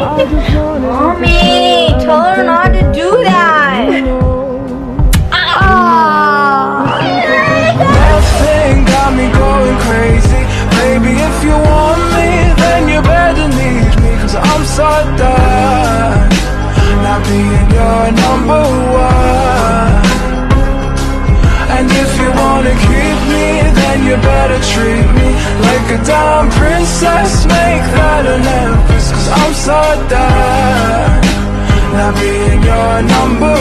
Mommy, tell her not to do that. Ah. I'm so being your number one. And if you wanna keep me, then you better treat me Like a damn princess, make that an I'm so done Not being your number